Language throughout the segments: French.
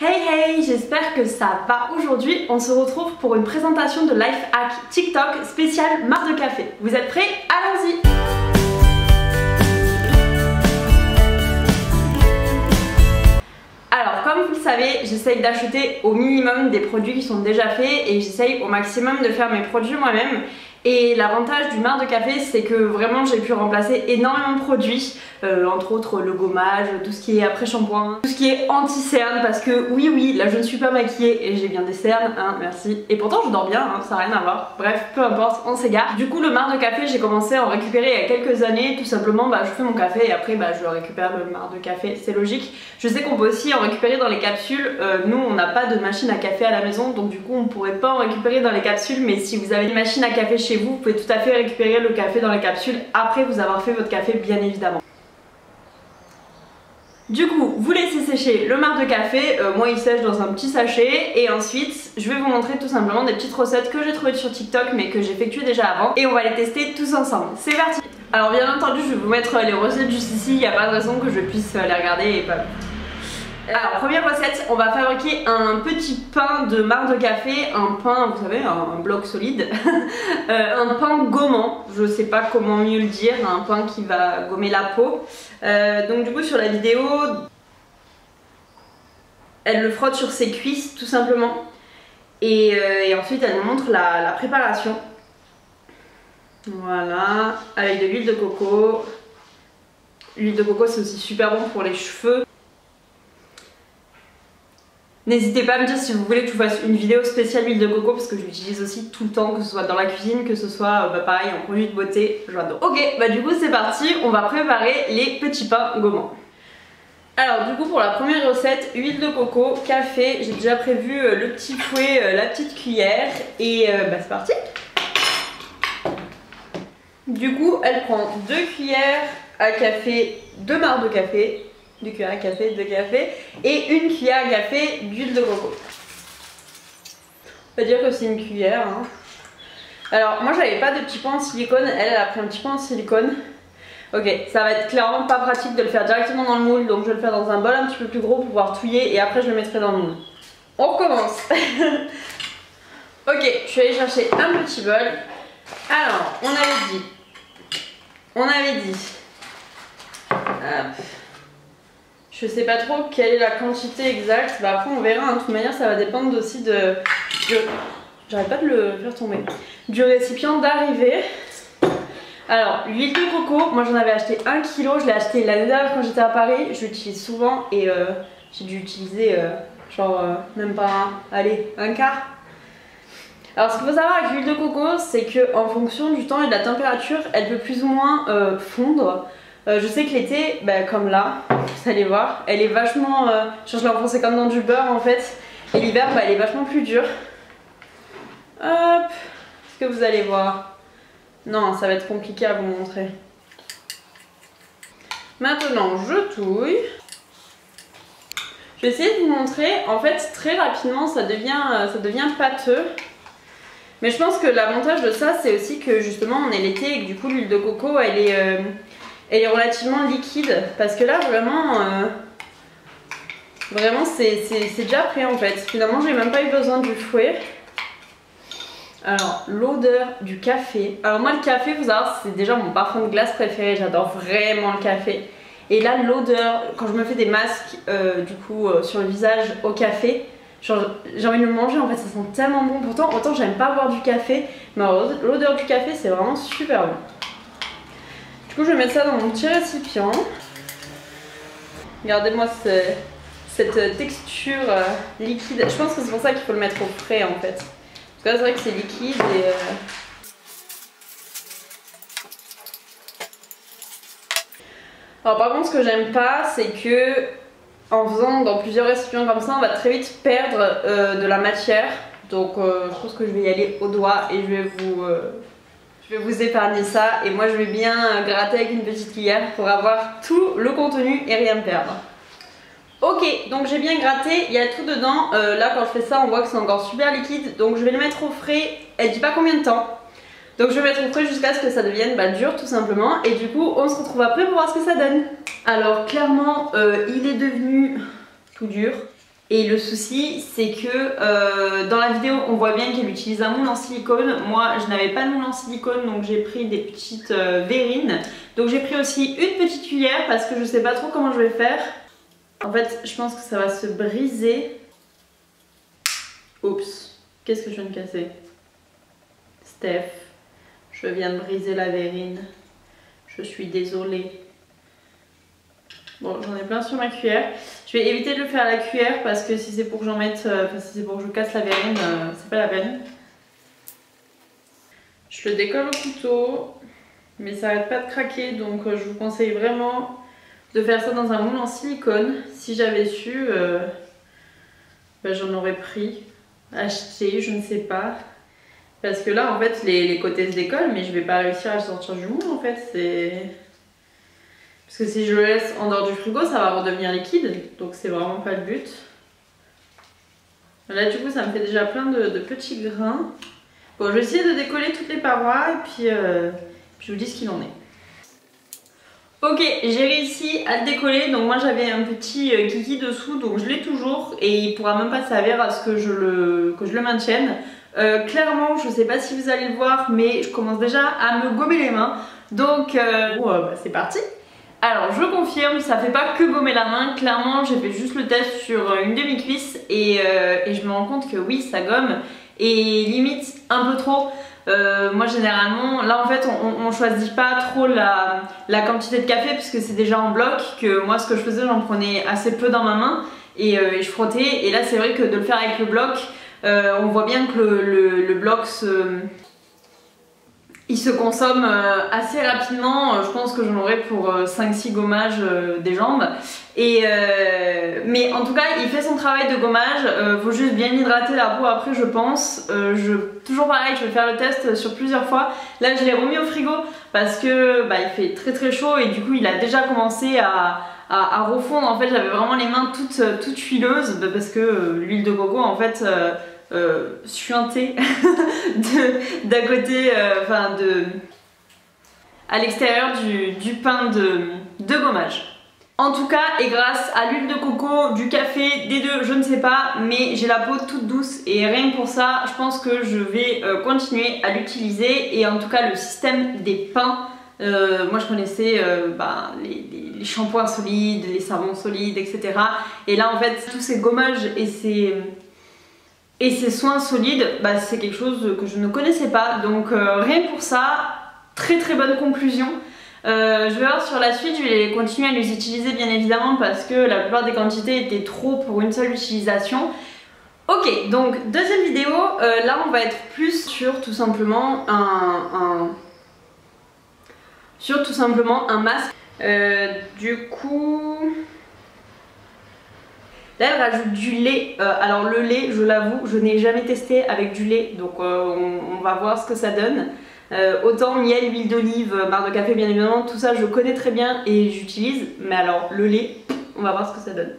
Hey hey, j'espère que ça va. Aujourd'hui, on se retrouve pour une présentation de Life Hack TikTok spécial marque de café. Vous êtes prêts? Allons-y Alors, comme vous le savez, j'essaye d'acheter au minimum des produits qui sont déjà faits et j'essaye au maximum de faire mes produits moi-même. Et l'avantage du marc de café, c'est que vraiment j'ai pu remplacer énormément de produits, euh, entre autres le gommage, tout ce qui est après shampoing, tout ce qui est anti-cerne, parce que oui, oui, là je ne suis pas maquillée et j'ai bien des cernes, hein, merci. Et pourtant je dors bien, hein, ça n'a rien à voir. Bref, peu importe, on s'égare. Du coup, le marc de café, j'ai commencé à en récupérer il y a quelques années, tout simplement, bah je fais mon café et après bah, je récupère le marc de café, c'est logique. Je sais qu'on peut aussi en récupérer dans les capsules. Euh, nous, on n'a pas de machine à café à la maison, donc du coup, on pourrait pas en récupérer dans les capsules, mais si vous avez une machine à café chez vous, vous pouvez tout à fait récupérer le café dans les capsules après vous avoir fait votre café bien évidemment. Du coup, vous laissez sécher le marc de café, euh, moi il sèche dans un petit sachet et ensuite je vais vous montrer tout simplement des petites recettes que j'ai trouvées sur TikTok mais que j'ai effectuées déjà avant et on va les tester tous ensemble. C'est parti Alors bien entendu je vais vous mettre les recettes juste ici, il n'y a pas de raison que je puisse les regarder et pas alors première recette, on va fabriquer un petit pain de marc de café, un pain, vous savez, un, bloc solide, euh, un pain gommant, je sais pas comment mieux le dire, un pain qui va gommer la peau. Euh, donc du coup sur la vidéo, elle le frotte sur ses cuisses tout simplement et, euh, ensuite elle nous montre la préparation. Voilà, avec de l'huile de coco. L'huile de coco c'est aussi super bon pour les cheveux. N'hésitez pas à me dire si vous voulez que je fasse une vidéo spéciale huile de coco parce que je l'utilise aussi tout le temps, que ce soit dans la cuisine, que ce soit euh, bah, pareil en produit de beauté, j'adore. Ok, bah du coup c'est parti, on va préparer les petits pains gommants. Alors du coup pour la première recette, huile de coco, café, j'ai déjà prévu euh, le petit fouet, euh, la petite cuillère et bah c'est parti Du coup elle prend deux cuillères à café, deux barres de café, du cuillère à café, de café et une cuillère à café d'huile de coco. On va dire que c'est une cuillère. Hein. Alors moi j'avais pas de petit pain en silicone, elle, elle a pris un petit pain en silicone. Ok, ça va être clairement pas pratique de le faire directement dans le moule, donc je vais le faire dans un bol un petit peu plus gros pour pouvoir touiller et après je le mettrai dans le moule. On recommence Ok, je suis allée chercher un petit bol. Alors, on avait dit, on avait dit, hop, je sais pas trop quelle est la quantité exacte. Bah après on verra, hein. de toute manière ça va dépendre aussi de... J'arrête pas de le faire tomber. Du récipient d'arrivée. Alors, l'huile de coco, moi j'en avais acheté 1 kg, je l'ai acheté l'année dernière quand j'étais à Paris, je l'utilise souvent et euh, j'ai dû utiliser euh, genre euh, même pas, allez, un quart. Alors ce qu'il faut savoir avec l'huile de coco, c'est que en fonction du temps et de la température, elle peut plus ou moins fondre. Je sais que l'été, bah, comme là, vous allez voir. Elle est vachement... Euh, je l'ai enfoncée comme dans du beurre en fait. Et l'hiver, bah, elle est vachement plus dure. Hop Est-ce que vous allez voir Non, ça va être compliqué à vous montrer. Maintenant, je touille. Je vais essayer de vous montrer. En fait, très rapidement, ça devient, euh, ça devient pâteux. Mais je pense que l'avantage de ça, c'est aussi que justement, on est l'été et que du coup, l'huile de coco, elle est... Euh, elle est relativement liquide parce que là vraiment euh, vraiment c'est déjà prêt en fait. Finalement j'ai même pas eu besoin du fouet. Alors l'odeur du café. Alors moi le café vous savez c'est déjà mon parfum de glace préféré. J'adore vraiment le café. Et là l'odeur quand je me fais des masques euh, du coup euh, sur le visage au café j'ai envie de le manger en fait ça sent tellement bon. Pourtant autant j'aime pas boire du café mais l'odeur du café c'est vraiment super bon coup, je vais mettre ça dans mon petit récipient. Regardez-moi cette texture euh, liquide. Je pense que c'est pour ça qu'il faut le mettre au frais en fait. Parce que c'est vrai que c'est liquide et... Euh, Alors par contre, ce que j'aime pas, c'est que en faisant dans plusieurs récipients comme ça, on va très vite perdre euh, de la matière. Donc je pense que je vais y aller au doigt et je vais vous je vais vous épargner ça et moi je vais bien gratter avec une petite cuillère pour avoir tout le contenu et rien perdre. Ok, donc j'ai bien gratté, il y a tout dedans. Euh, là quand je fais ça on voit que c'est encore super liquide donc je vais le mettre au frais, elle dit pas combien de temps. Donc je vais mettre au frais jusqu'à ce que ça devienne bah, dur tout simplement et du coup on se retrouve après pour voir ce que ça donne. Alors clairement euh, il est devenu tout dur. Et le souci, c'est que euh, dans la vidéo, on voit bien qu'elle utilise un moule en silicone. Moi, je n'avais pas de moule en silicone, donc j'ai pris des petites euh, verrines. Donc j'ai pris aussi une petite cuillère parce que je sais pas trop comment je vais faire. En fait, je pense que ça va se briser. Oups, qu'est-ce que je viens de casser? Steph, je viens de briser la verrine. Je suis désolée. Bon, j'en ai plein sur ma cuillère. Je vais éviter de le faire à la cuillère parce que si c'est pour que j'en mette, euh, enfin si c'est pour que je casse la verrine, euh, c'est pas la peine. Je le décolle au couteau, mais ça arrête pas de craquer donc euh, je vous conseille vraiment de faire ça dans un moule en silicone. Si j'avais su, ben, j'en aurais pris, acheté, je ne sais pas. Parce que là en fait les, côtés se décollent mais je vais pas réussir à sortir du moule en fait, c'est... Parce que si je le laisse en dehors du frigo, ça va redevenir liquide. Donc c'est vraiment pas le but. Là du coup ça me fait déjà plein de, petits grains. Bon je vais essayer de décoller toutes les parois et puis, euh, je vous dis ce qu'il en est. Ok, j'ai réussi à le décoller, donc moi j'avais un petit euh, kiki dessous, donc je l'ai toujours et il pourra même pas servir à ce que je le, que je le maintienne. Euh, clairement, je sais pas si vous allez le voir, mais je commence déjà à me gommer les mains, donc bah, c'est parti alors je confirme, ça fait pas que gommer la main, clairement j'ai fait juste le test sur une demi-cuisse et, euh, et, je me rends compte que oui ça gomme. Et limite un peu trop. Euh, moi généralement, là en fait on, on choisit pas trop la, quantité de café puisque c'est déjà en bloc que moi ce que je faisais j'en prenais assez peu dans ma main et, euh, je frottais. Et là c'est vrai que de le faire avec le bloc on voit bien que le bloc se il se consomme euh, assez rapidement, euh, je pense que j'en aurai pour 5-6 euh, gommages des jambes. Et mais en tout cas, il fait son travail de gommage, faut juste bien hydrater la peau après je pense. je, toujours pareil, je vais faire le test sur plusieurs fois. Là je l'ai remis au frigo parce que bah, il fait très très chaud et du coup il a déjà commencé à, à, refondre. En fait j'avais vraiment les mains toutes, toutes huileuses bah, parce que l'huile de coco en fait euh, suinté d'à côté, euh, enfin de à l'extérieur du, pain de, de gommage. En tout cas, et grâce à l'huile de coco, du café, des deux, je ne sais pas, mais j'ai la peau toute douce et rien que pour ça, je pense que je vais euh, continuer à l'utiliser et en tout cas le système des pains, moi je connaissais bah, les, les, shampoings solides, les savons solides, etc. Et là en fait, tous ces gommages et ces et ces soins solides, bah, c'est quelque chose que je ne connaissais pas. Donc euh, rien pour ça, très très bonne conclusion. Euh, je vais voir sur la suite, je vais continuer à les utiliser bien évidemment parce que la plupart des quantités étaient trop pour une seule utilisation. Ok, donc deuxième vidéo, euh, là on va être plus sur tout simplement un, sur tout simplement un masque. du coup, Là, elle rajoute du lait. Euh, alors le lait, je l'avoue, je n'ai jamais testé avec du lait, donc euh, on, va voir ce que ça donne. Euh, autant miel, huile d'olive, barre de café, bien évidemment, tout ça je connais très bien et j'utilise. Mais alors le lait, on va voir ce que ça donne.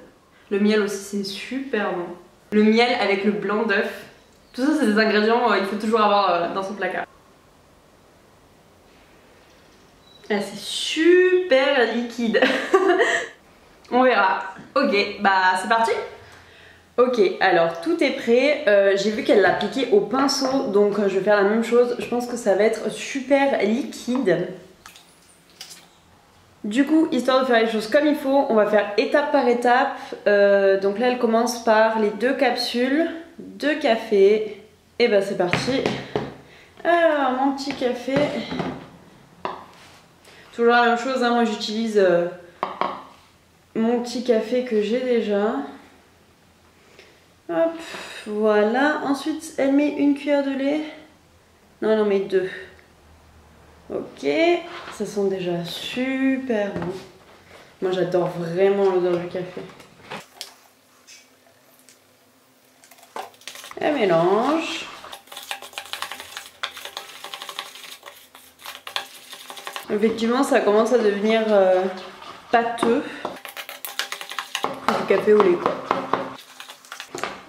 Le miel aussi, c'est super bon. Le miel avec le blanc d'œuf. Tout ça, c'est des ingrédients qu'il faut toujours avoir dans son placard. Ah, c'est super liquide. On verra. Ok, bah c'est parti Ok, alors tout est prêt. Euh, j'ai vu qu'elle l'a appliqué au pinceau, donc euh, je vais faire la même chose. Je pense que ça va être super liquide. Du coup, histoire de faire les choses comme il faut, on va faire étape par étape. Euh, donc là, elle commence par les deux capsules, deux cafés. Et bah c'est parti. Alors, mon petit café. Toujours la même chose, hein. moi j'utilise mon petit café que j'ai déjà. Hop, voilà. Ensuite, elle met une cuillère de lait. Non, elle en met deux. Ok, ça sent déjà super bon. Moi, j'adore vraiment l'odeur du café. Elle mélange. Effectivement, ça commence à devenir euh, pâteux café au lait quoi.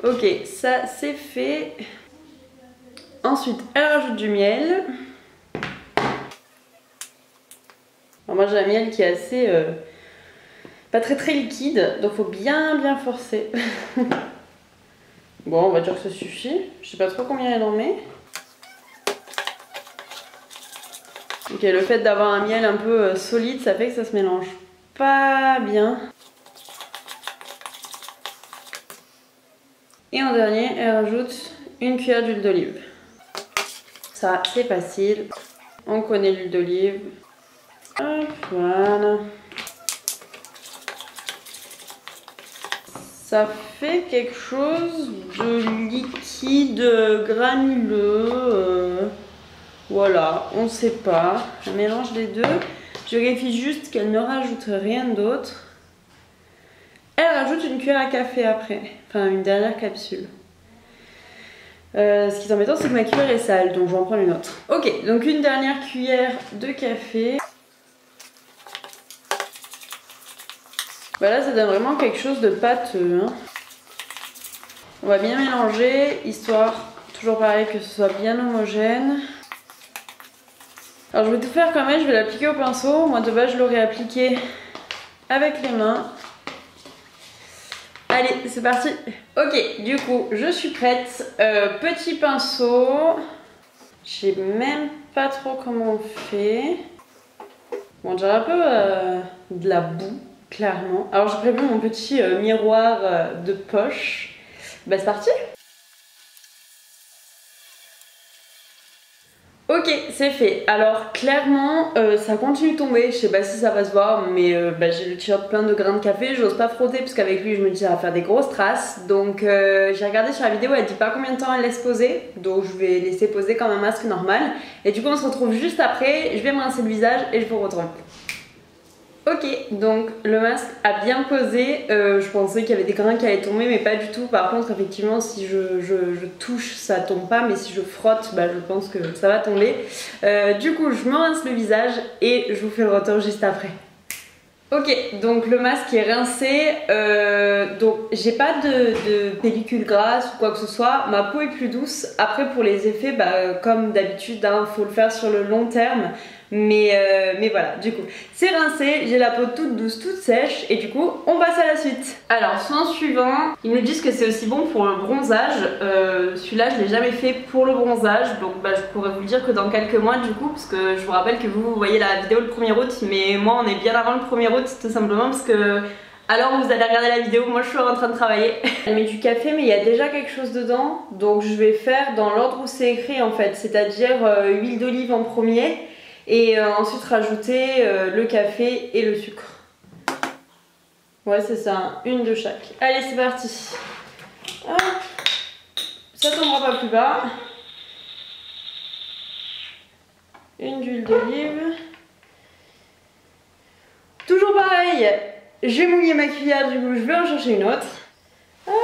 Ok, ça c'est fait. Ensuite, elle rajoute du miel. Moi j'ai un miel qui est assez... Euh, pas très très liquide, donc faut bien bien forcer. Bon, on va dire que ça suffit. Je sais pas trop combien elle en met. Ok, le fait d'avoir un miel un peu euh, solide, ça fait que ça se mélange pas bien. Et en dernier, elle rajoute une cuillère d'huile d'olive. Ça, c'est facile. On connaît l'huile d'olive. Hop, voilà. Ça fait quelque chose de liquide, granuleux. Voilà, on sait pas. Un mélange des deux. Je vérifie juste qu'elle ne rajoute rien d'autre. Elle rajoute une cuillère à café après. Enfin, une dernière capsule. Euh, ce qui est embêtant, c'est que ma cuillère est sale, donc je vais en prendre une autre. Ok, donc une dernière cuillère de café. Voilà, ça donne vraiment quelque chose de pâteux. Hein. On va bien mélanger, histoire, toujours pareil, que ce soit bien homogène. Alors je vais tout faire quand même, je vais l'appliquer au pinceau. Moi de base je l'aurais appliqué avec les mains. Allez, c'est parti Ok, du coup, je suis prête. Euh, petit pinceau. Je sais même pas trop comment on fait. Bon, j'ai un peu euh, de la boue, clairement. Alors j'ai prévu mon petit euh, miroir de poche. Bah c'est parti Ok, c'est fait. Alors clairement, euh, ça continue de tomber. Je sais pas si ça va se voir, mais euh, bah, j'ai le t-shirt plein de grains de café. J'ose pas frotter parce qu'avec lui, je me dis ça va faire des grosses traces. Donc euh, j'ai regardé sur la vidéo, elle dit pas combien de temps elle laisse poser. Donc je vais laisser poser comme un masque normal. Et du coup, on se retrouve juste après. Je vais me rincer le visage et je vous retrouve. Ok, donc le masque a bien posé. Euh, je pensais qu'il y avait des grains qui allaient tomber, mais pas du tout. Par contre, effectivement, si je, touche, ça tombe pas, mais si je frotte, bah, je pense que ça va tomber. Euh, du coup, je me rince le visage et je vous fais le retour juste après. Ok, donc le masque est rincé, euh, donc j'ai pas de, pellicule grasse ou quoi que ce soit, ma peau est plus douce. Après pour les effets, bah, comme d'habitude, il hein, faut le faire sur le long terme. Mais, euh, mais voilà, du coup, c'est rincé, j'ai la peau toute douce, toute sèche, et du coup, on passe à la suite. Alors, soin suivant, ils me disent que c'est aussi bon pour le bronzage. Euh, celui-là, je l'ai jamais fait pour le bronzage, donc bah, je pourrais vous le dire que dans quelques mois, du coup, parce que je vous rappelle que vous, vous voyez la vidéo le 1er août, mais moi, on est bien avant le 1er août, tout simplement, parce que alors vous allez regarder la vidéo, moi je suis en train de travailler. Elle met du café mais il y a déjà quelque chose dedans. Donc je vais faire dans l'ordre où c'est écrit en fait. C'est-à-dire euh, huile d'olive en premier et euh, ensuite rajouter euh, le café et le sucre. Ouais, c'est ça, une de chaque. Allez, c'est parti. Hop. Ça tombera pas plus bas. Une d'huile d'olive. Toujours pareil, j'ai mouillé ma cuillère, du coup je vais en chercher une autre. Hop,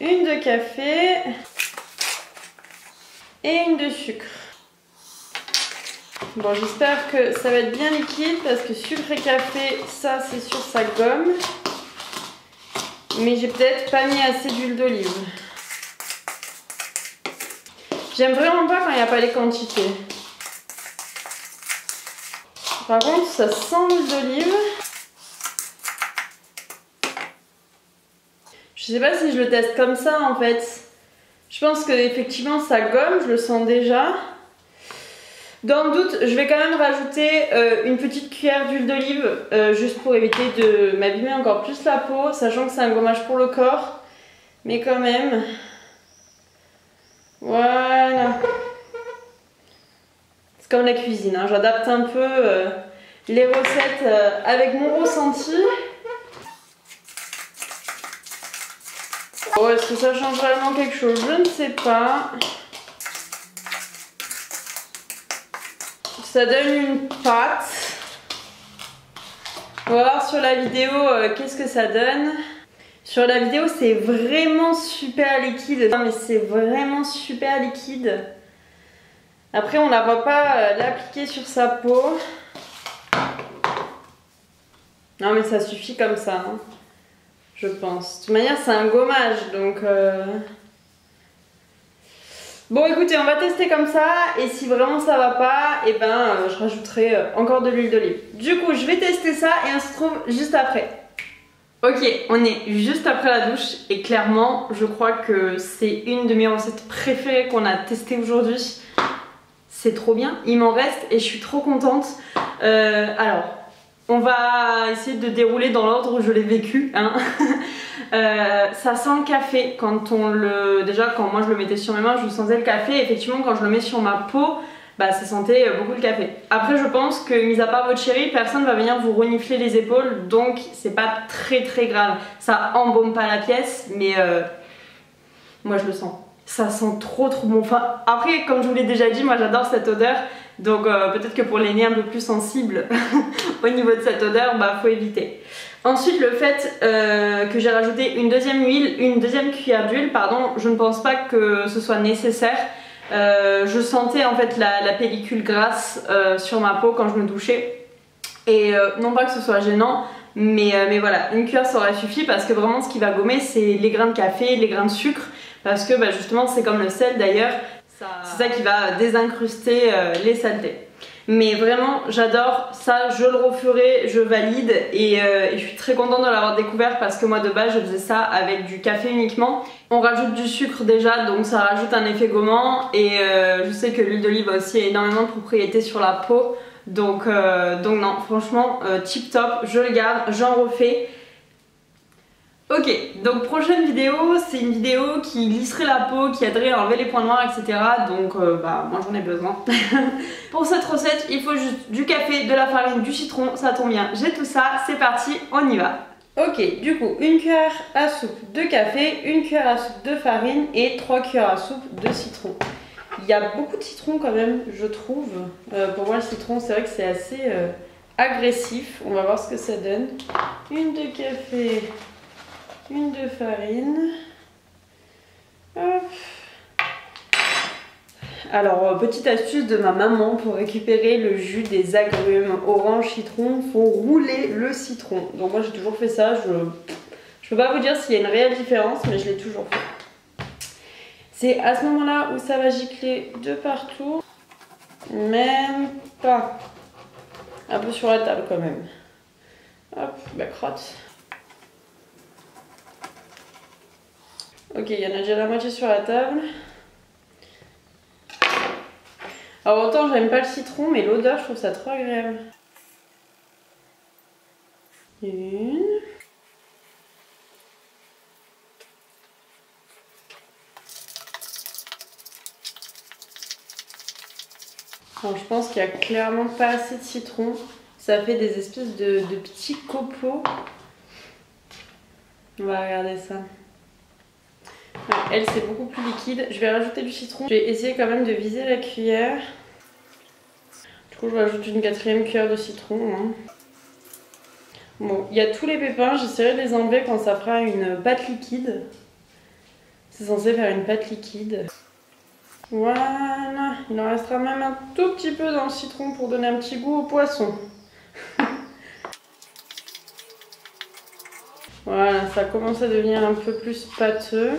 une de café et une de sucre. Bon, j'espère que ça va être bien liquide parce que sucre et café, ça c'est sûr, ça gomme. Mais j'ai peut-être pas mis assez d'huile d'olive. J'aime vraiment pas quand il n'y a pas les quantités. Par contre, ça sent l'huile d'olive. Je sais pas si je le teste comme ça en fait. Je pense que effectivement ça gomme, je le sens déjà. Dans le doute, je vais quand même rajouter euh, une petite cuillère d'huile d'olive euh, juste pour éviter de m'abîmer encore plus la peau, sachant que c'est un gommage pour le corps. Mais quand même. Voilà. C'est comme la cuisine, hein. j'adapte un peu euh, les recettes avec mon ressenti. Oh, est-ce que ça change vraiment quelque chose? Je ne sais pas. Ça donne une pâte. On va voir sur la vidéo euh, qu'est-ce que ça donne. Sur la vidéo, c'est vraiment super liquide. Non, mais c'est vraiment super liquide. Après, on la voit pas euh, l'appliquer sur sa peau. Non, mais ça suffit comme ça, hein. je pense. De toute manière, c'est un gommage, donc... Euh, Bon écoutez, on va tester comme ça et si vraiment ça va pas, et eh ben euh, je rajouterai euh, encore de l'huile d'olive. Du coup, je vais tester ça et on se retrouve juste après. Ok, on est juste après la douche et clairement, je crois que c'est une de mes recettes préférées qu'on a testées aujourd'hui. C'est trop bien, il m'en reste et je suis trop contente. Euh, alors, on va essayer de dérouler dans l'ordre où je l'ai vécu. Hein. Euh, ça sent le café quand on le... Déjà, quand moi je le mettais sur mes mains, je sentais le café. Effectivement, quand je le mets sur ma peau, bah, ça sentait euh, beaucoup le café. Après, je pense que, mis à part votre chérie, personne va venir vous renifler les épaules, donc c'est pas très très grave. Ça embaume pas la pièce, mais euh, moi je le sens. Ça sent trop trop bon. Enfin, après, comme je vous l'ai déjà dit, moi j'adore cette odeur, donc peut-être que pour les nez un peu plus sensibles au niveau de cette odeur, bah faut éviter. Ensuite, le fait que j'ai rajouté une deuxième huile, une deuxième cuillère d'huile, pardon, je ne pense pas que ce soit nécessaire. Euh, je sentais en fait la, pellicule grasse euh, sur ma peau quand je me douchais. Et euh, non pas que ce soit gênant, mais, mais voilà, une cuillère ça aurait suffi parce que vraiment ce qui va gommer c'est les grains de café, les grains de sucre. Parce que bah, justement c'est comme le sel d'ailleurs, c'est ça qui va désincruster les saletés. Mais vraiment, j'adore ça, je le referai, je valide euh, et, je suis très contente de l'avoir découvert parce que moi de base je faisais ça avec du café uniquement. On rajoute du sucre déjà donc ça rajoute un effet gommant et euh, je sais que l'huile d'olive a aussi énormément de propriétés sur la peau. Donc, euh, donc non, franchement, tip top, je le garde, j'en refais. Ok, donc prochaine vidéo, c'est une vidéo qui lisserait la peau, qui aiderait à enlever les points noirs, etc. Donc euh, bah moi j'en ai besoin. Pour cette recette, il faut juste du café, de la farine, du citron, ça tombe bien. J'ai tout ça, c'est parti, on y va. Ok, du coup, une cuillère à soupe de café, une cuillère à soupe de farine et trois cuillères à soupe de citron. Il y a beaucoup de citron quand même, je trouve. Euh, pour moi le citron, c'est vrai que c'est assez euh, agressif. On va voir ce que ça donne. Une de café, une de farine. Alors, euh, petite astuce de ma maman pour récupérer le jus des agrumes orange citron, faut rouler le citron. Donc moi j'ai toujours fait ça, je je peux pas vous dire s'il y a une réelle différence, mais je l'ai toujours fait. C'est à ce moment-là où ça va gicler de partout. Même pas. Un peu sur la table quand même. Hop, la crotte. Ok, il y en a déjà la moitié sur la table. Alors autant j'aime pas le citron, mais l'odeur je trouve ça trop agréable. Une. Bon, je pense qu'il n'y a clairement pas assez de citron. Ça fait des espèces de, de petits copeaux. On va regarder ça elle c'est beaucoup plus liquide. Je vais rajouter du citron. Je vais essayer quand même de viser la cuillère. Du coup je rajoute une quatrième cuillère de citron. Hein. Bon, il y a tous les pépins, j'essaierai de les enlever quand ça fera une pâte liquide. C'est censé faire une pâte liquide. Voilà, il en restera même un tout petit peu dans le citron pour donner un petit goût au poisson. voilà, ça commence à devenir un peu plus pâteux.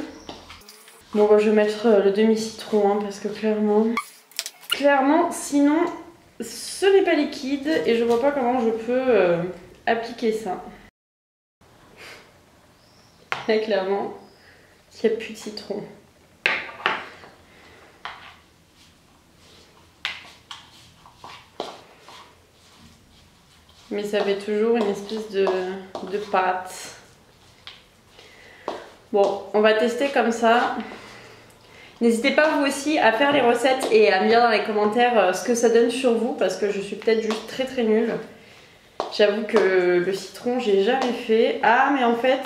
Bon, bah, je vais mettre euh, le demi-citron hein, parce que clairement... Clairement, sinon, ce n'est pas liquide et je vois pas comment je peux euh, appliquer ça. Clairement, il n'y a plus de citron. Mais ça fait toujours une espèce de pâte. Bon, on va tester comme ça. N'hésitez pas vous aussi à faire les recettes et à me dire dans les commentaires euh, ce que ça donne sur vous parce que je suis peut-être juste très très nulle. J'avoue que le citron j'ai jamais fait. Ah mais en fait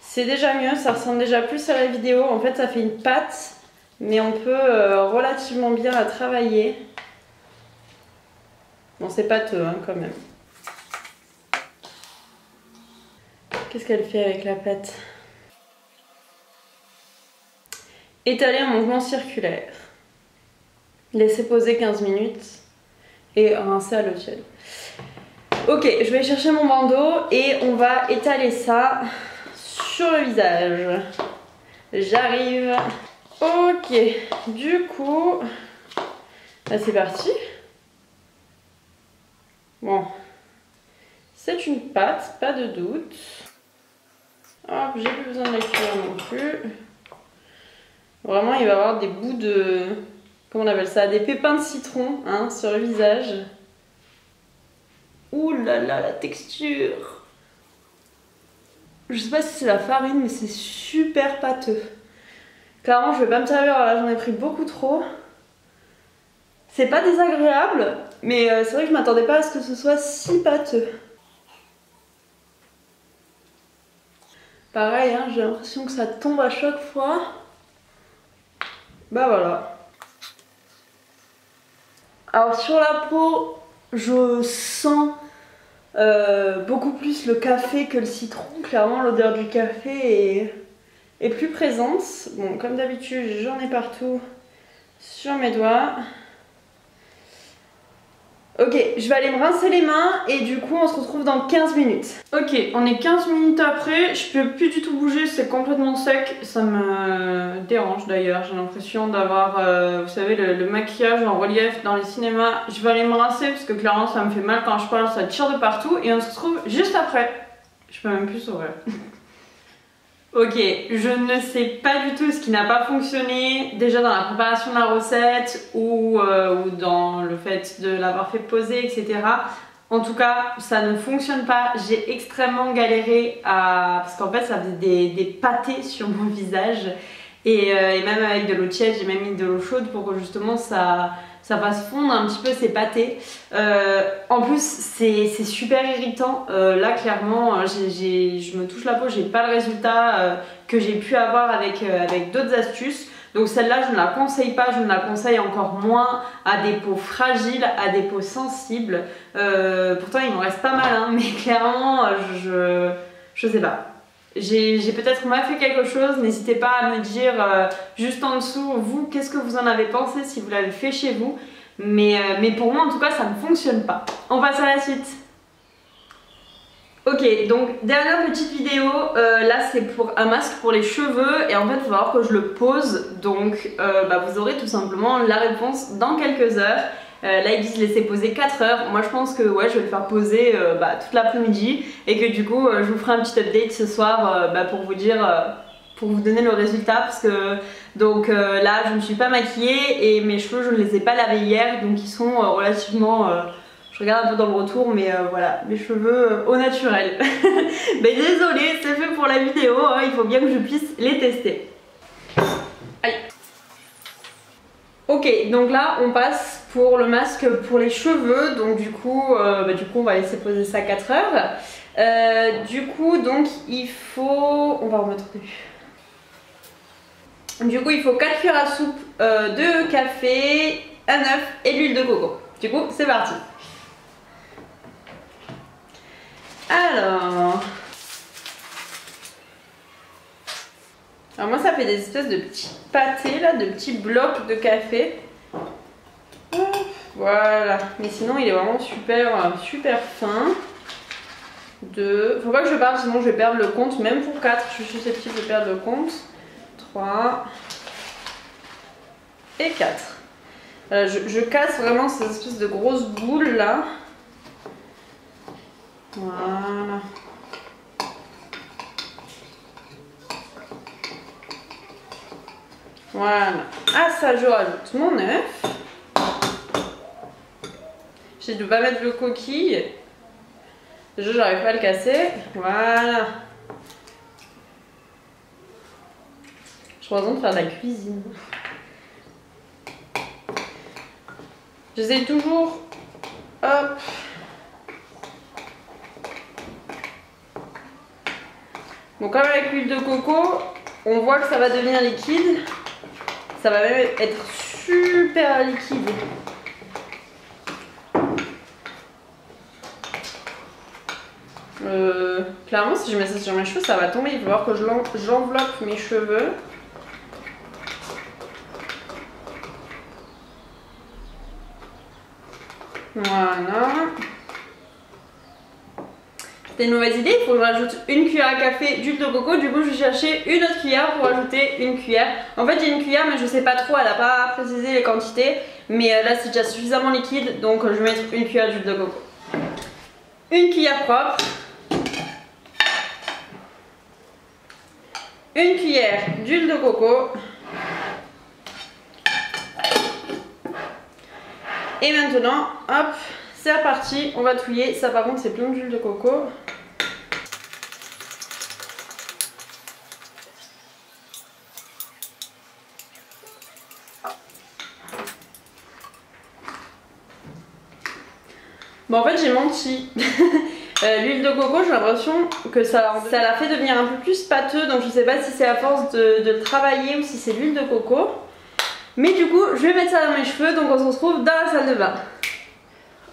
c'est déjà mieux, ça ressemble déjà plus à la vidéo. En fait ça fait une pâte mais on peut euh, relativement bien la travailler. Bon c'est pâteux hein, quand même. Qu'est-ce qu'elle fait avec la pâte? Étaler un mouvement circulaire. Laisser poser 15 minutes et rincer à l'eau tiède. Ok, je vais chercher mon bandeau et on va étaler ça sur le visage. J'arrive. Ok, du coup, là c'est parti. Bon, C'est une pâte, pas de doute. Hop, j'ai plus besoin de la cuire non plus. Vraiment, il va avoir des bouts de... Comment on appelle ça Des pépins de citron hein, sur le visage. Ouh là là, la texture Je sais pas si c'est la farine, mais c'est super pâteux. Clairement, je vais pas me servir, là j'en ai pris beaucoup trop. C'est pas désagréable, mais euh, c'est vrai que je m'attendais pas à ce que ce soit si pâteux. Pareil, hein, j'ai l'impression que ça tombe à chaque fois. Bah voilà. Alors sur la peau, je sens euh, beaucoup plus le café que le citron. Clairement, l'odeur du café est, est plus présente. Bon, comme d'habitude, j'en ai partout sur mes doigts. Ok, je vais aller me rincer les mains et du coup on se retrouve dans 15 minutes. Ok, on est 15 minutes après, je peux plus du tout bouger, c'est complètement sec. Ça me dérange d'ailleurs, j'ai l'impression d'avoir, euh, vous savez, le, maquillage en relief dans les cinémas. Je vais aller me rincer parce que clairement ça me fait mal quand je parle, ça tire de partout et on se retrouve juste après. Je peux même plus s'ouvrir. Ok, je ne sais pas du tout ce qui n'a pas fonctionné déjà dans la préparation de la recette ou, euh, ou dans le fait de l'avoir fait poser, etc. En tout cas, ça ne fonctionne pas. J'ai extrêmement galéré à... parce qu'en fait, ça faisait des, des pâtés sur mon visage. Et, euh, et même avec de l'eau tiède, j'ai même mis de l'eau chaude pour que justement ça ça va se fondre un petit peu ces pâtés. Euh, en plus, c'est super irritant. Euh, là, clairement, euh, je me touche la peau, j'ai pas le résultat que j'ai pu avoir avec, d'autres astuces. Donc celle-là, je ne la conseille pas, je ne la conseille encore moins à des peaux fragiles, à des peaux sensibles. pourtant, il m'en reste pas mal, hein, mais clairement, je, je sais pas j'ai peut-être mal fait quelque chose, n'hésitez pas à me dire euh, juste en dessous, vous, qu'est-ce que vous en avez pensé si vous l'avez fait chez vous. Mais, euh, mais pour moi, en tout cas, ça ne fonctionne pas. On passe à la suite. Ok, donc dernière petite vidéo, euh, là c'est pour un masque pour les cheveux et en fait il va falloir que je le pose donc bah, vous aurez tout simplement la réponse dans quelques heures. Euh, là, ils disent laisser poser 4 heures. Moi, je pense que ouais, je vais le faire poser euh, bah, toute l'après-midi et que du coup, euh, je vous ferai un petit update ce soir bah, pour vous dire, pour vous donner le résultat parce que donc là, je ne suis pas maquillée et mes cheveux, je ne les ai pas lavés hier, donc ils sont relativement je regarde un peu dans le retour, mais voilà, mes cheveux au naturel. mais désolé, c'est fait pour la vidéo, hein, il faut bien que je puisse les tester. Allez. Ok, donc là, on passe pour le masque pour les cheveux, donc du coup, euh, bah, du coup on va laisser poser ça 4 heures. Euh, du coup, donc il faut... On va remettre Du coup, il faut 4 cuillères à soupe euh, de café, un œuf et l'huile de coco. Du coup, c'est parti. Alors... Alors moi ça fait des espèces de petits pâtés là, de petits blocs de café. Voilà, mais sinon il est vraiment super, super fin. Deux. Faut pas que je parle sinon je vais perdre le compte. Même pour 4, je suis susceptible de perdre le compte. 3 et 4. je, je, casse vraiment ces espèces de grosses boules là. Voilà. Voilà. À ça, je rajoute mon œuf. J'ai dû pas mettre le coquille. Déjà, j'arrive pas à le casser. Voilà. Je besoin de faire de la cuisine. J'essaie toujours. Hop. Bon, comme avec l'huile de coco, on voit que ça va devenir liquide. Ça va même être super liquide. Euh, clairement, si je mets ça sur mes cheveux, ça va tomber. Il va falloir que j'enveloppe mes cheveux. Voilà. C'était une mauvaise idée, il faut que je rajoute une cuillère à café d'huile de coco. Du coup, je vais chercher une autre cuillère pour ajouter une cuillère. En fait, j'ai une cuillère, mais je sais pas trop, elle a pas précisé les quantités. Mais euh, là, c'est déjà suffisamment liquide, donc je vais mettre une cuillère d'huile de coco. une cuillère propre, une cuillère d'huile de coco et maintenant, hop, c'est reparti, on va touiller. Ça par contre c'est plein d'huile de coco. Bon en fait j'ai menti. Euh, l'huile de coco j'ai l'impression que ça, ça l'a fait devenir un peu plus pâteux donc je sais pas si c'est à force de, de le travailler ou si c'est l'huile de coco. Mais du coup je vais mettre ça dans mes cheveux donc on se retrouve dans la salle de bain.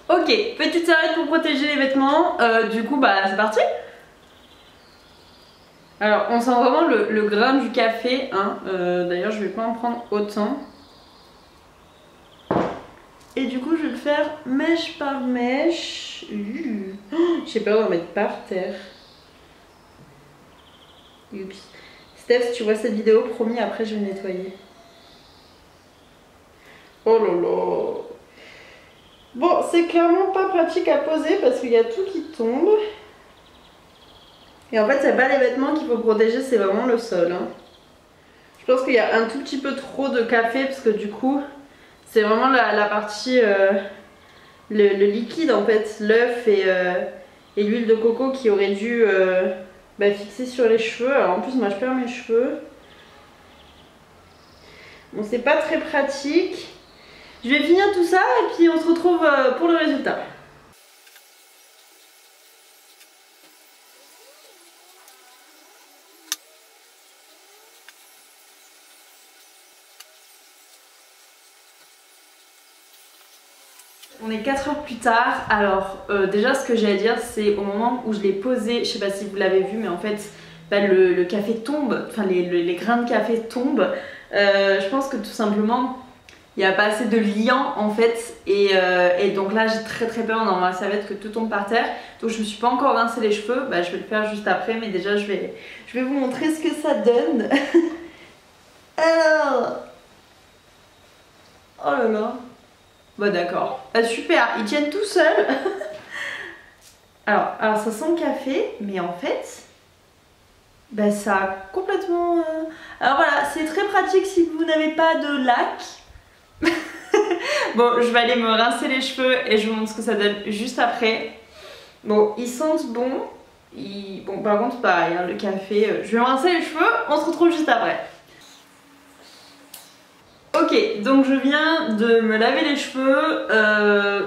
Ok, petite serviette pour protéger les vêtements. Euh, du coup, bah c'est parti. Alors, on sent vraiment le, grain du café. Hein. Euh, d'ailleurs, je vais pas en prendre autant. Et du coup, je vais le faire mèche par mèche. J'ai peur d'en mettre par terre. Oups. Steph, si tu vois cette vidéo, promis, après je vais nettoyer. Oh là là Bon, c'est clairement pas pratique à poser parce qu'il y a tout qui tombe. Et en fait, c'est pas les vêtements qu'il faut protéger, c'est vraiment le sol. Hein. Je pense qu'il y a un tout petit peu trop de café parce que du coup, c'est vraiment la, partie, euh, le, liquide en fait, l'œuf euh, et, l'huile de coco qui aurait dû euh, bah, fixer sur les cheveux. Alors en plus, moi je perds mes cheveux. Bon, c'est pas très pratique. Je vais finir tout ça et puis on se retrouve pour le résultat. 4 heures plus tard, alors euh, déjà ce que j'ai à dire c'est au moment où je l'ai posé, je sais pas si vous l'avez vu mais en fait bah, le, café tombe, enfin les, grains de café tombent. Euh, je pense que tout simplement il n'y a pas assez de liant en fait euh, et, donc là j'ai très très peur dans ma serviette que tout tombe par terre. Donc je me suis pas encore rincé les cheveux. Bah, je vais le faire juste après mais déjà je vais, je vais vous montrer ce que ça donne. Alors oh là là bah d'accord ah, super ils tiennent tout seuls alors, alors ça sent le café mais en fait bah ça a complètement euh, alors voilà c'est très pratique si vous n'avez pas de lac bon, je vais aller me rincer les cheveux et je vous montre ce que ça donne juste après. Bon, ils sentent bon. Bon, par contre, pareil, hein, le café. Euh, je vais me rincer les cheveux, on se retrouve juste après. Ok, donc je viens de me laver les cheveux. Euh,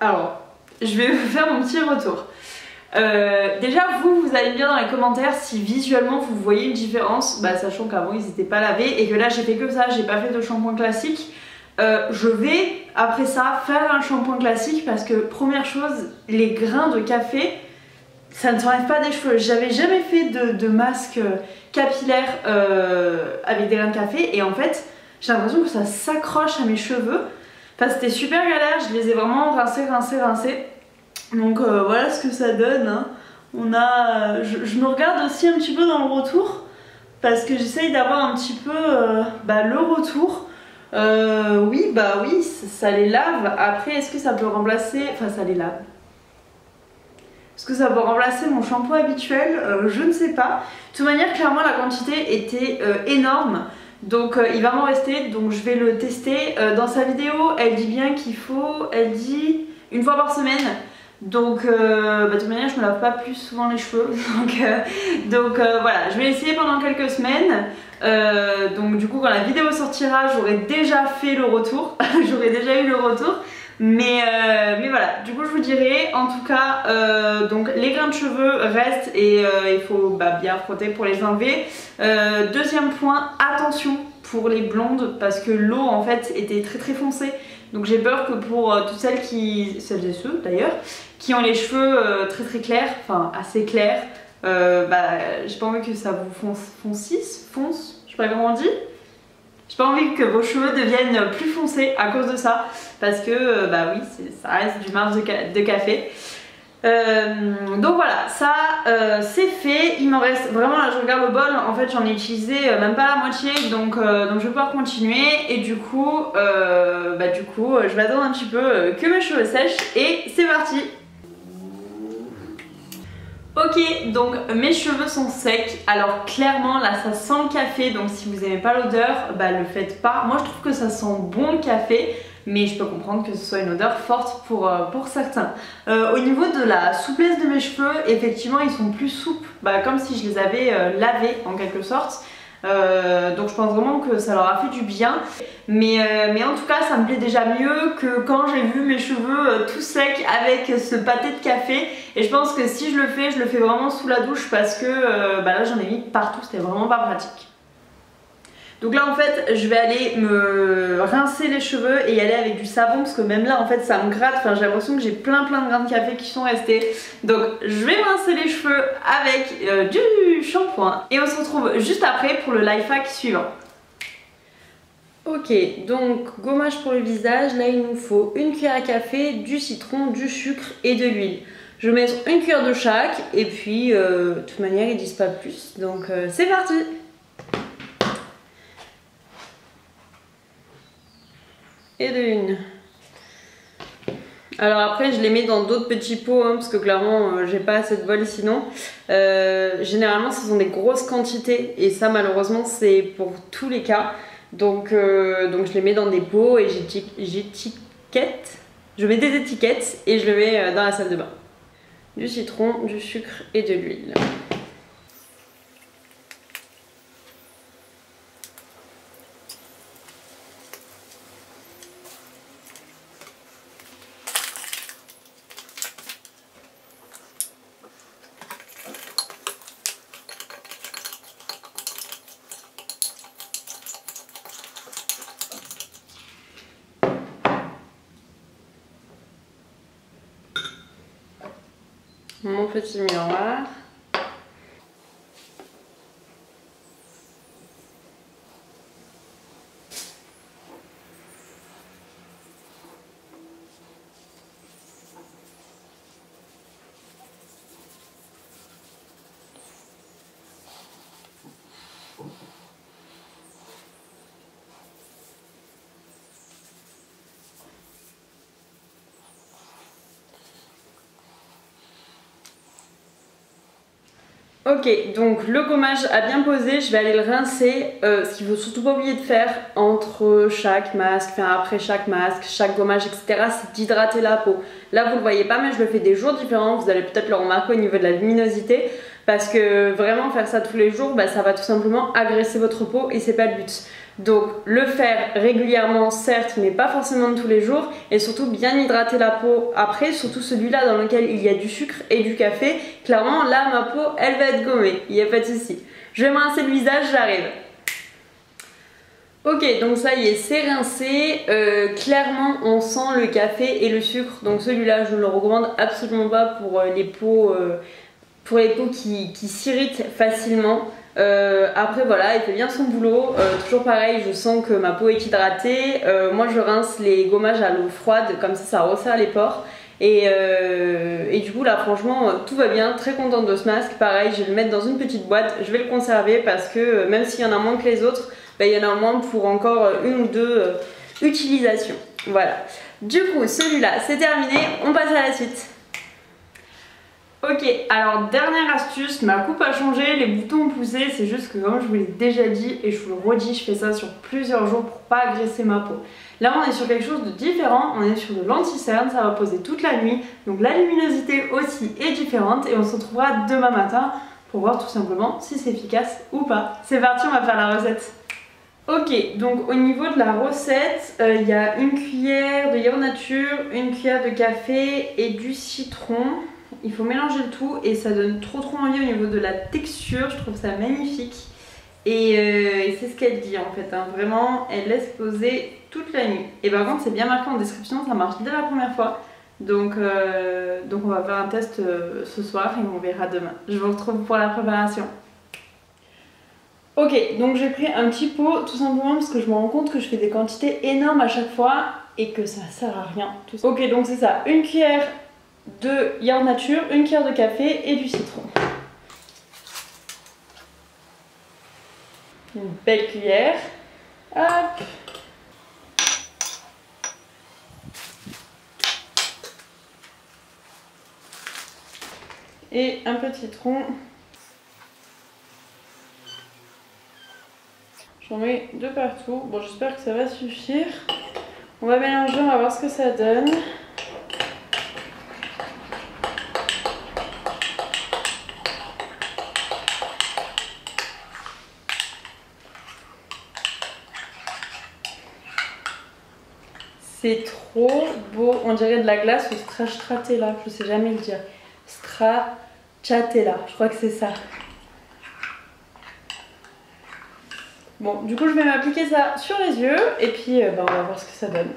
alors, je vais vous faire mon petit retour. Euh, déjà vous, vous allez me dire dans les commentaires si visuellement vous voyez une différence, bah, sachant qu'avant ils n'étaient pas lavés et que là j'ai fait que ça, j'ai pas fait de shampoing classique. Euh, je vais après ça faire un shampoing classique parce que première chose, les grains de café, ça ne s'enlève pas des cheveux. J'avais jamais fait de, masque capillaire avec des grains de café et en fait j'ai l'impression que ça s'accroche à mes cheveux. Enfin c'était super galère, je les ai vraiment rincés, rincés, rincés. Donc euh, voilà ce que ça donne. Hein. On a, je, me regarde aussi un petit peu dans le retour parce que j'essaye d'avoir un petit peu bah, le retour. Euh, oui, bah oui, ça les lave. Après, est-ce que ça peut remplacer... Enfin, ça les lave. Est-ce que ça peut remplacer mon shampoing habituel? Euh, Je ne sais pas. De toute manière, clairement, la quantité était euh, énorme. Donc il va m'en rester, donc je vais le tester. dans sa vidéo, elle dit bien qu'il faut, elle dit une fois par semaine. Donc bah, de toute manière je me lave pas plus souvent les cheveux donc, donc voilà je vais essayer pendant quelques semaines euh, donc du coup quand la vidéo sortira j'aurai déjà fait le retour, j'aurai déjà eu le retour. Mais, euh, mais voilà, du coup je vous dirai, en tout cas, euh, donc les grains de cheveux restent et il faut bah, bien frotter pour les enlever. deuxième point, attention pour les blondes parce que l'eau en fait était très très foncée. Donc j'ai peur que pour toutes celles qui, celles et ceux d'ailleurs, qui ont les cheveux très très clairs, enfin assez clairs, euh, bah, j'ai pas envie que ça vous fonce, fonce, je sais pas comment on dit. J'ai pas envie que vos cheveux deviennent plus foncés à cause de ça, parce que euh, bah oui, ça reste du marge de, café. Euh, donc voilà, ça c'est fait. Il m'en reste vraiment là, je regarde le bol. En fait, j'en ai utilisé même pas la moitié, donc, donc je vais pouvoir continuer. Et du coup, bah du coup, je vais attendre un petit peu que mes cheveux sèchent et c'est parti. Ok, donc mes cheveux sont secs. Alors clairement là ça sent le café, donc si vous n'aimez pas l'odeur, bah le faites pas. Moi je trouve que ça sent bon le café, mais je peux comprendre que ce soit une odeur forte pour, euh, pour certains. Euh, au niveau de la souplesse de mes cheveux, effectivement ils sont plus souples, bah, comme si je les avais euh, lavés en quelque sorte. Euh, donc je pense vraiment que ça leur a fait du bien. Mais, euh, mais en tout cas, ça me plaît déjà mieux que quand j'ai vu mes cheveux euh, tout secs avec ce pâté de café. Et je pense que si je le fais, je le fais vraiment sous la douche parce que bah là j'en ai mis partout, c'était vraiment pas pratique. Donc là en fait je vais aller me rincer les cheveux et y aller avec du savon parce que même là en fait ça me gratte, enfin j'ai l'impression que j'ai plein plein de grains de café qui sont restés. Donc je vais rincer les cheveux avec euh, du shampoing et on se retrouve juste après pour le life hack suivant. Ok, donc gommage pour le visage, là il nous faut une cuillère à café, du citron, du sucre et de l'huile. Je vais mettre une cuillère de chaque et puis euh, de toute manière ils disent pas plus, donc euh, c'est parti et de une. Alors après je les mets dans d'autres petits pots hein, parce que clairement euh, j'ai pas assez de bol sinon. Euh, généralement ce sont des grosses quantités et ça malheureusement c'est pour tous les cas. Donc, euh, donc je les mets dans des pots et j'étiquette. Je mets des étiquettes et je le mets dans la salle de bain. Du citron, du sucre et de l'huile. Mon petit miroir. Ok, donc le gommage a bien posé, je vais aller le rincer. Euh, ce qu'il faut surtout pas oublier de faire entre chaque masque, enfin après chaque masque, chaque gommage, etc., c'est d'hydrater la peau. Là, vous le voyez pas, mais je le fais des jours différents. Vous allez peut-être le remarquer au niveau de la luminosité. Parce que vraiment faire ça tous les jours, bah, ça va tout simplement agresser votre peau et c'est pas le but. Donc le faire régulièrement certes mais pas forcément tous les jours et surtout bien hydrater la peau après, surtout celui-là dans lequel il y a du sucre et du café. Clairement là ma peau elle va être gommée, il n'y a pas de souci. Je vais me rincer le visage, j'arrive. Ok, donc ça y est, c'est rincé. Euh, clairement, on sent le café et le sucre. Donc celui-là, je ne le recommande absolument pas pour euh, les peaux, euh, pour les peaux qui, s'irritent facilement. Euh, après voilà, il fait bien son boulot. Euh, toujours pareil, je sens que ma peau est hydratée. Euh, moi je rince les gommages à l'eau froide, comme ça ça resserre les pores. Et, et, du coup là franchement tout va bien, très contente de ce masque. Pareil, je vais le mettre dans une petite boîte, je vais le conserver parce que même s'il y en a moins que les autres, bah, il y en a moins pour encore une ou deux utilisations. Voilà. Du coup celui-là c'est terminé, on passe à la suite. Ok, alors dernière astuce, ma coupe a changé, les boutons ont poussé, c'est juste que comme je vous l'ai déjà dit et je vous le redis, je fais ça sur plusieurs jours pour pas agresser ma peau. Là on est sur quelque chose de différent, on est sur de l'anti-cerne, ça va poser toute la nuit, donc la luminosité aussi est différente et on se retrouvera demain matin pour voir tout simplement si c'est efficace ou pas. C'est parti, on va faire la recette. Ok, donc au niveau de la recette, euh, il y a une cuillère de yaourt nature, une cuillère de café et du citron. Il faut mélanger le tout et ça donne trop trop envie au niveau de la texture. Je trouve ça magnifique. Et, euh, c'est ce qu'elle dit en fait. Hein. Vraiment, elle laisse poser toute la nuit. Et par contre, c'est bien marqué en description, ça marche dès la première fois. Donc, euh, donc on va faire un test euh, ce soir et on verra demain. Je vous retrouve pour la préparation. Ok, donc j'ai pris un petit pot tout simplement parce que je me rends compte que je fais des quantités énormes à chaque fois et que ça sert à rien. Ok, donc c'est ça, une cuillère de yaourt nature, une cuillère de café et du citron. Une belle cuillère. Hop. et un de citron. J'en mets de partout. Bon, j'espère que ça va suffire. On va mélanger, on va voir ce que ça donne. Trop beau. On dirait de la glace ou stracciatella. Je sais jamais le dire. Stracciatella. Je crois que c'est ça. Bon, du coup, je vais m'appliquer ça sur les yeux. Et puis, euh, bah, on va voir ce que ça donne.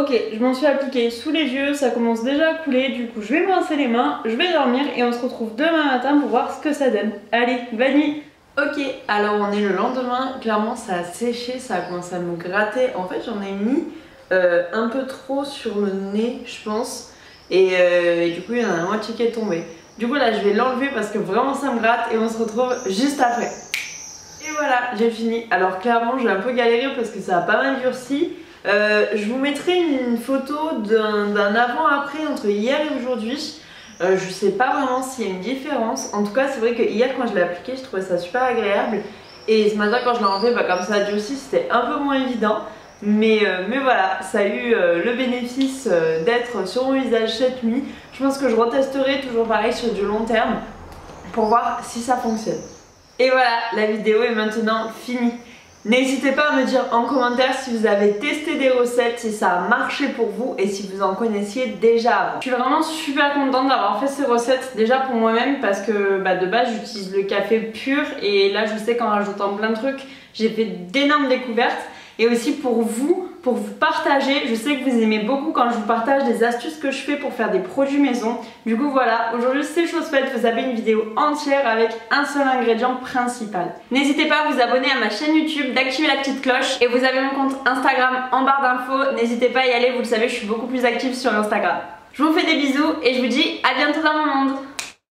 Ok, je m'en suis appliquée sous les yeux, ça commence déjà à couler, du coup je vais me les mains, je vais dormir et on se retrouve demain matin pour voir ce que ça donne. Allez, bonne nuit Ok, alors on est le lendemain, clairement ça a séché, ça a commencé à me gratter. En fait j'en ai mis euh, un peu trop sur le nez, je pense, euh, et, du coup il y en a la moitié qui est tombée. Du coup là je vais l'enlever parce que vraiment ça me gratte et on se retrouve juste après. Et voilà, j'ai fini. Alors clairement j'ai un peu galéré parce que ça a pas mal durci. Euh, je vous mettrai une photo d'un avant-après entre hier et aujourd'hui. Euh, je sais pas vraiment s'il y a une différence. En tout cas, c'est vrai que hier, quand je l'ai appliqué, je trouvais ça super agréable. Et ce matin, quand je l'ai enlevé, bah, comme ça a durci, c'était un peu moins évident. Mais, euh, mais voilà, ça a eu le bénéfice d'être sur mon visage cette nuit. Je pense que je retesterai toujours pareil sur du long terme pour voir si ça fonctionne. Et voilà, la vidéo est maintenant finie. N'hésitez pas à me dire en commentaire si vous avez testé des recettes, si ça a marché pour vous et si vous en connaissiez déjà avant. Je suis vraiment super contente d'avoir fait ces recettes déjà pour moi-même parce que bah, de base j'utilise le café pur et là je sais qu'en rajoutant plein de trucs j'ai fait d'énormes découvertes et aussi pour vous, pour vous partager. Je sais que vous aimez beaucoup quand je vous partage des astuces que je fais pour faire des produits maison. Du coup voilà, aujourd'hui c'est chose faite, vous avez une vidéo entière avec un seul ingrédient principal. N'hésitez pas à vous abonner à ma chaîne YouTube, d'activer la petite cloche et vous avez mon compte Instagram en barre d'infos. N'hésitez pas à y aller, vous le savez, je suis beaucoup plus active sur Instagram. Je vous fais des bisous et je vous dis à bientôt dans mon monde